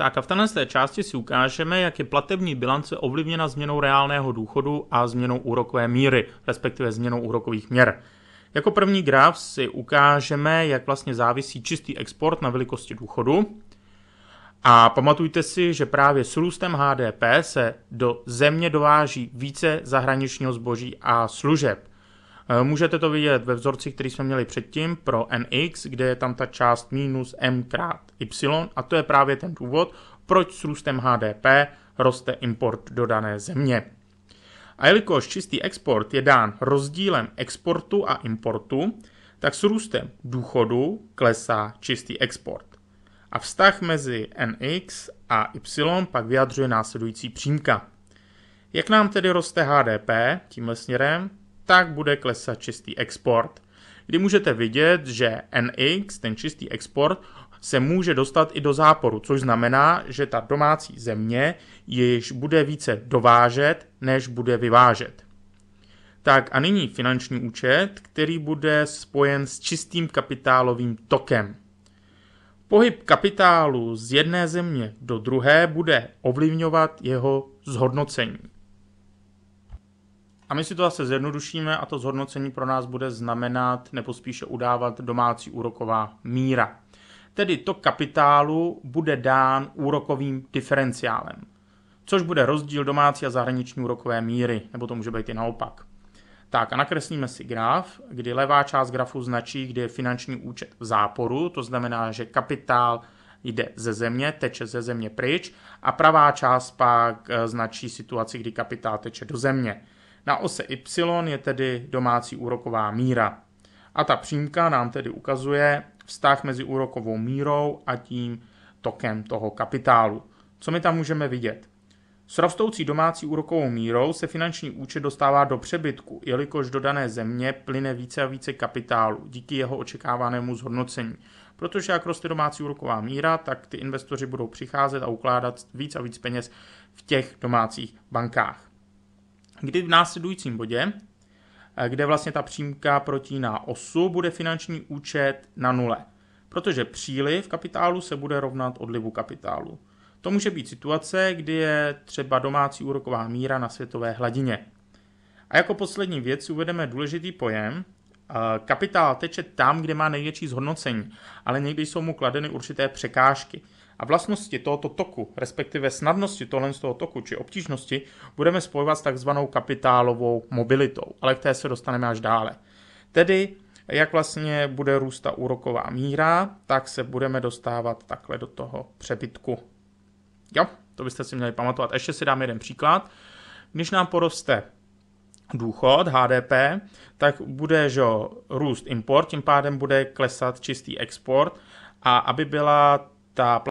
Tak a v této části si ukážeme, jak je platební bilance ovlivněna změnou reálného důchodu a změnou úrokové míry, respektive změnou úrokových měr. Jako první graf si ukážeme, jak vlastně závisí čistý export na velikosti důchodu. A pamatujte si, že právě s růstem HDP se do země dováží více zahraničního zboží a služeb. E, můžete to vidět ve vzorci, který jsme měli předtím pro NX, kde je tam ta část minus m krát y a to je právě ten důvod, proč s růstem HDP roste import do dané země. A jelikož čistý export je dán rozdílem exportu a importu, tak s růstem důchodu klesá čistý export. A vztah mezi NX a Y pak vyjadřuje následující přímka. Jak nám tedy roste HDP tímhle směrem, tak bude klesat čistý export. Kdy můžete vidět, že NX, ten čistý export, se může dostat i do záporu, což znamená, že ta domácí země již bude více dovážet, než bude vyvážet. Tak a nyní finanční účet, který bude spojen s čistým kapitálovým tokem. Pohyb kapitálu z jedné země do druhé bude ovlivňovat jeho zhodnocení. A my si to zase zjednodušíme a to zhodnocení pro nás bude znamenat nebo spíše udávat domácí úroková míra. Tedy to kapitálu bude dán úrokovým diferenciálem, což bude rozdíl domácí a zahraniční úrokové míry, nebo to může být i naopak. Tak a nakreslíme si graf, kdy levá část grafu značí, kdy je finanční účet v záporu, to znamená, že kapitál jde ze země, teče ze země pryč a pravá část pak eh, značí situaci, kdy kapitál teče do země. Na ose Y je tedy domácí úroková míra. A ta přímka nám tedy ukazuje vztah mezi úrokovou mírou a tím tokem toho kapitálu. Co my tam můžeme vidět? S rostoucí domácí úrokovou mírou se finanční účet dostává do přebytku, jelikož do dané země plyne více a více kapitálu díky jeho očekávanému zhodnocení. Protože jak roste domácí úroková míra, tak ty investoři budou přicházet a ukládat víc a víc peněz v těch domácích bankách. Kdy v následujícím bodě, eh, kde vlastně ta přímka protíná osu, bude finanční účet na nule, protože příliv kapitálu se bude rovnat odlivu kapitálu. To může být situace, kdy je třeba domácí úroková míra na světové hladině. A jako poslední věc uvedeme důležitý pojem. Eh, kapitál teče tam, kde má největší zhodnocení, ale někdy jsou mu kladeny určité překážky. A vlastnosti tohoto toku, respektive snadnosti tohle z toho toku či obtížnosti, budeme spojovat s takzvanou kapitálovou mobilitou, ale k té se dostaneme až dále. Tedy, jak vlastně bude růst ta úroková míra, tak se budeme dostávat takhle do toho přebytku. Jo, to byste si měli pamatovat. Ještě si dám jeden příklad. Když nám poroste důchod, HDP, tak bude že, růst import, tím pádem bude klesat čistý export a aby byla ta